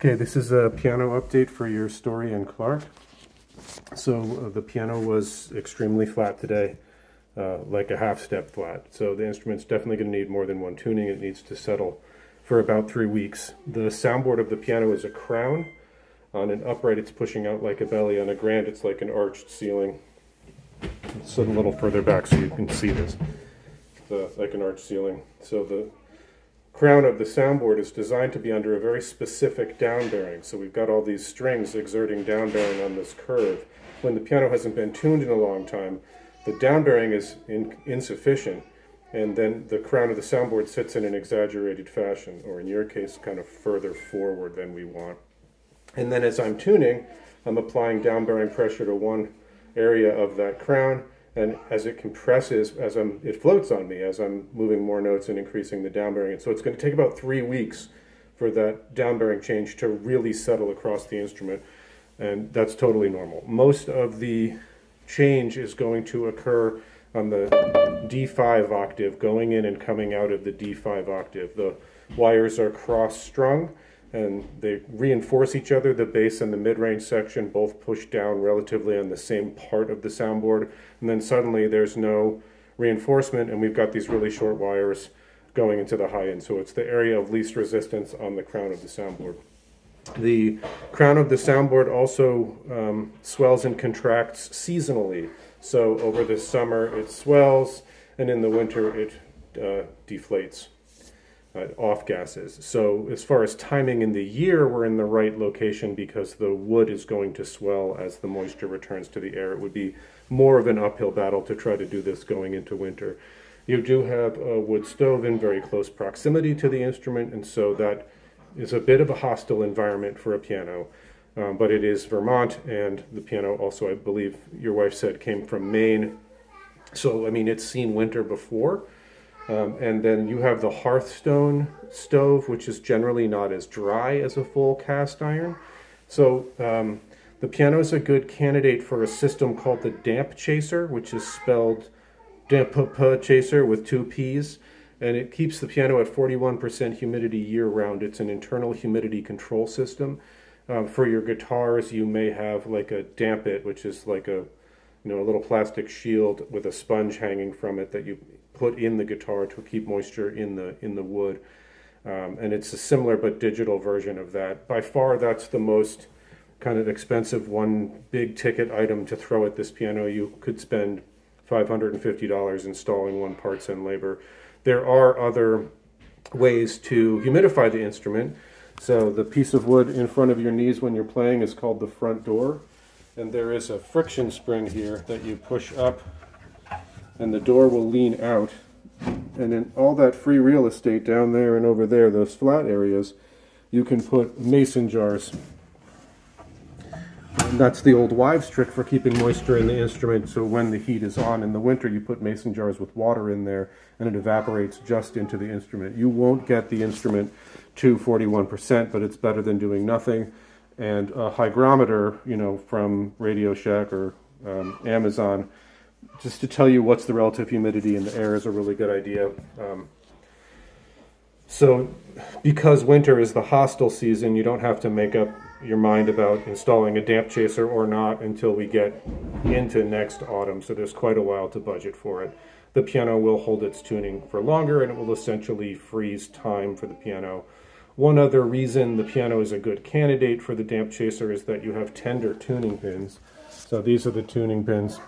Okay, this is a piano update for your Story and Clark. So uh, the piano was extremely flat today, uh, like a half step flat. So the instrument's definitely going to need more than one tuning. It needs to settle for about three weeks. The soundboard of the piano is a crown. On an upright, it's pushing out like a belly. On a grand, it's like an arched ceiling. Sit a little further back so you can see this, the, like an arched ceiling. So the crown of the soundboard is designed to be under a very specific down bearing. So we've got all these strings exerting down bearing on this curve. When the piano hasn't been tuned in a long time, the down bearing is in, insufficient, and then the crown of the soundboard sits in an exaggerated fashion, or in your case, kind of further forward than we want. And then as I'm tuning, I'm applying down bearing pressure to one area of that crown, and as it compresses, as I'm, it floats on me as I'm moving more notes and increasing the down bearing. And so it's going to take about three weeks for that down bearing change to really settle across the instrument, and that's totally normal. Most of the change is going to occur on the D5 octave, going in and coming out of the D5 octave. The wires are cross strung and they reinforce each other. The bass and the mid-range section both push down relatively on the same part of the soundboard, and then suddenly there's no reinforcement, and we've got these really short wires going into the high end. So it's the area of least resistance on the crown of the soundboard. The crown of the soundboard also um, swells and contracts seasonally. So over the summer it swells, and in the winter it uh, deflates off gases. So as far as timing in the year, we're in the right location because the wood is going to swell as the moisture returns to the air. It would be more of an uphill battle to try to do this going into winter. You do have a wood stove in very close proximity to the instrument, and so that is a bit of a hostile environment for a piano. Um, but it is Vermont, and the piano also, I believe your wife said, came from Maine. So, I mean, it's seen winter before. Um, and then you have the Hearthstone stove, which is generally not as dry as a full cast iron. So um, the piano is a good candidate for a system called the Dampp-Chaser, which is spelled Damp Chaser with two P's. And it keeps the piano at 41% humidity year round. It's an internal humidity control system. Um, for your guitars, you may have like a Dampit, which is like a you know a little plastic shield with a sponge hanging from it that you put in the guitar to keep moisture in the in the wood. Um, and it's a similar but digital version of that. By far, that's the most kind of expensive one big ticket item to throw at this piano. You could spend $550 installing one parts and labor. There are other ways to humidify the instrument. So the piece of wood in front of your knees when you're playing is called the front door. And there is a friction spring here that you push up and the door will lean out. And in all that free real estate down there and over there, those flat areas, you can put mason jars. And that's the old wives' trick for keeping moisture in the instrument. So when the heat is on in the winter, you put mason jars with water in there and it evaporates just into the instrument. You won't get the instrument to 41%, but it's better than doing nothing. And a hygrometer, you know, from Radio Shack or um, Amazon just to tell you what's the relative humidity in the air is a really good idea. Um, so because winter is the hostile season, you don't have to make up your mind about installing a dampp-chaser or not until we get into next autumn. So there's quite a while to budget for it. The piano will hold its tuning for longer and it will essentially freeze time for the piano. One other reason the piano is a good candidate for the dampp-chaser is that you have tender tuning pins. So these are the tuning pins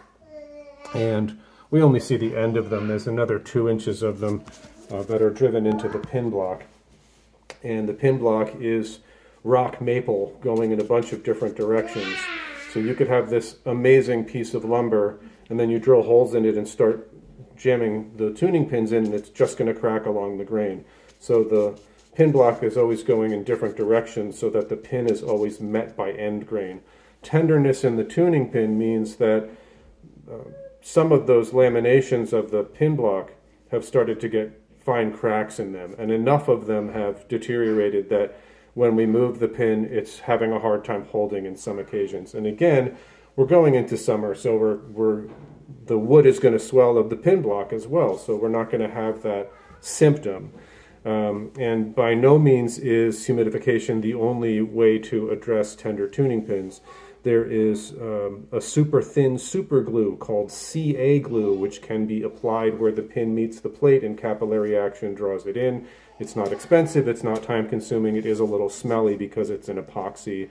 and we only see the end of them. There's another two inches of them uh, that are driven into the pin block. And the pin block is rock maple going in a bunch of different directions. So you could have this amazing piece of lumber and then you drill holes in it and start jamming the tuning pins in and it's just going to crack along the grain. So the pin block is always going in different directions so that the pin is always met by end grain. Tenderness in the tuning pin means that uh, some of those laminations of the pin block have started to get fine cracks in them, and enough of them have deteriorated that when we move the pin, it's having a hard time holding in some occasions. And again, we're going into summer, so we're, we're the wood is going to swell of the pin block as well, so we're not going to have that symptom. Um, and by no means is humidification the only way to address tender tuning pins. There is um, a super thin super glue called CA glue, which can be applied where the pin meets the plate and capillary action draws it in. It's not expensive, it's not time consuming, it is a little smelly because it's an epoxy.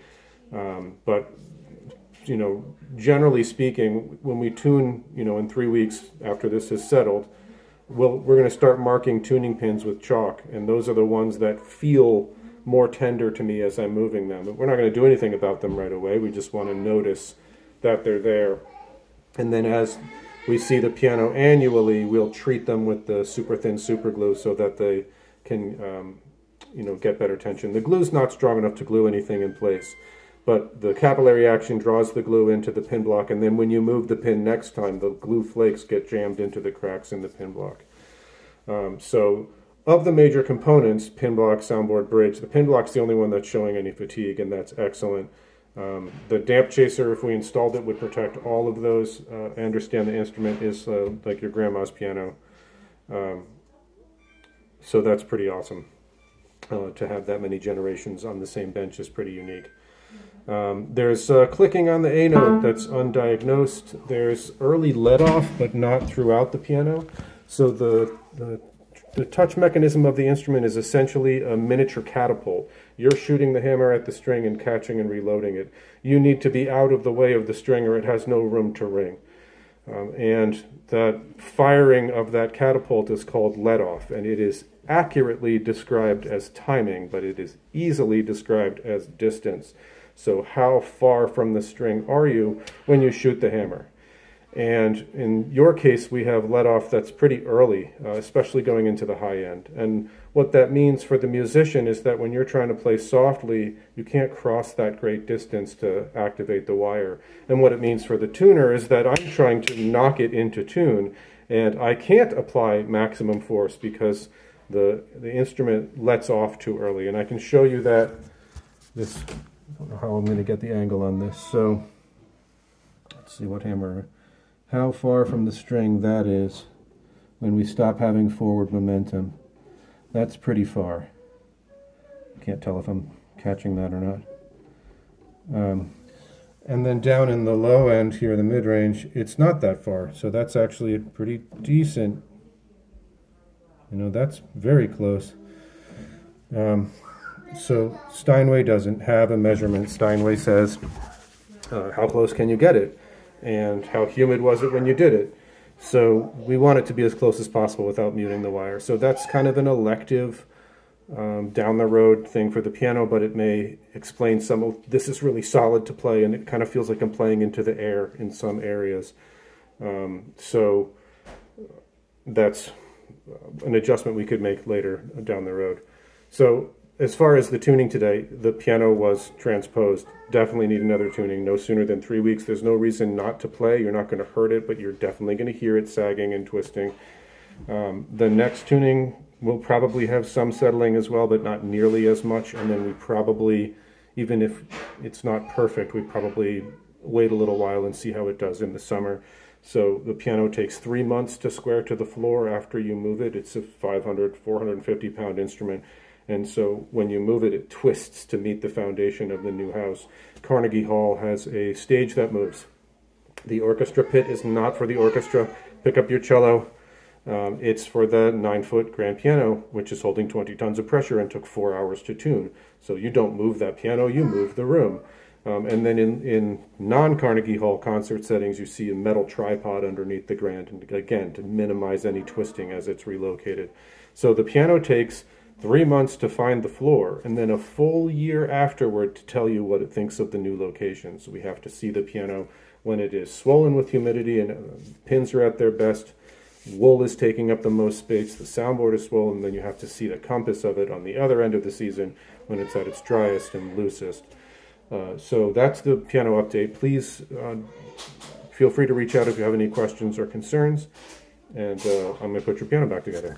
Um, but, you know, generally speaking, when we tune, you know, in three weeks after this has settled, we'll, we're going to start marking tuning pins with chalk, and those are the ones that feel more tender to me as I'm moving them. But we're not going to do anything about them right away. We just want to notice that they're there. And then as we see the piano annually, we'll treat them with the super thin super glue so that they can, um, you know, get better tension. The glue's not strong enough to glue anything in place, but the capillary action draws the glue into the pin block, and then when you move the pin next time, the glue flakes get jammed into the cracks in the pin block. Um, so of the major components, pin block, soundboard, bridge, the pin block's the only one that's showing any fatigue, and that's excellent. Um, the dampp-chaser, if we installed it, would protect all of those. Uh, I understand the instrument is uh, like your grandma's piano. Um, so that's pretty awesome. Uh, to have that many generations on the same bench is pretty unique. Um, there's uh, clicking on the A note that's undiagnosed. There's early let off, but not throughout the piano. So the, the, the touch mechanism of the instrument is essentially a miniature catapult. You're shooting the hammer at the string and catching and reloading it. You need to be out of the way of the string or it has no room to ring. Um, and the firing of that catapult is called let off, and it is accurately described as timing, but it is easily described as distance. So how far from the string are you when you shoot the hammer? And in your case, we have let off that's pretty early, uh, especially going into the high end. And what that means for the musician is that when you're trying to play softly, you can't cross that great distance to activate the wire. And what it means for the tuner is that I'm trying to knock it into tune, and I can't apply maximum force because the, the instrument lets off too early. And I can show you that this, I don't know how I'm going to get the angle on this. So let's see what hammer how far from the string that is when we stop having forward momentum. That's pretty far. Can't tell if I'm catching that or not. Um, and then down in the low end here, the mid-range, it's not that far. So that's actually a pretty decent, you know, that's very close. Um, so Steinway doesn't have a measurement. Steinway says, uh, how close can you get it? And how humid was it when you did it. So we want it to be as close as possible without muting the wire. So that's kind of an elective um, down the road thing for the piano, but it may explain some of this is really solid to play and it kind of feels like I'm playing into the air in some areas. Um, so that's an adjustment we could make later down the road. So as far as the tuning today, the piano was transposed. Definitely need another tuning, no sooner than three weeks. There's no reason not to play. You're not going to hurt it, but you're definitely going to hear it sagging and twisting. Um, the next tuning will probably have some settling as well, but not nearly as much. And then we probably, even if it's not perfect, we probably wait a little while and see how it does in the summer. So the piano takes three months to square to the floor after you move it. It's a 500, 450 pound instrument. And so when you move it, it twists to meet the foundation of the new house. Carnegie Hall has a stage that moves. The orchestra pit is not for the orchestra. Pick up your cello. Um, it's for the nine foot grand piano, which is holding 20 tons of pressure and took four hours to tune. So you don't move that piano, you move the room. Um, and then in, in non Carnegie Hall concert settings, you see a metal tripod underneath the grand, and again, to minimize any twisting as it's relocated. So the piano takes three months to find the floor, and then a full year afterward to tell you what it thinks of the new location. So we have to see the piano when it is swollen with humidity and uh, pins are at their best. Wool is taking up the most space, the soundboard is swollen, then you have to see the compass of it on the other end of the season when it's at its driest and loosest. Uh, so that's the piano update. Please uh, feel free to reach out if you have any questions or concerns, and uh, I'm going to put your piano back together.